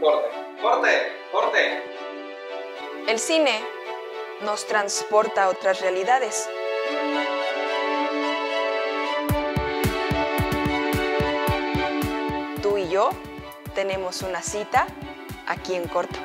Corte, corte, corte. El cine nos transporta a otras realidades. Tú y yo tenemos una cita aquí en corto.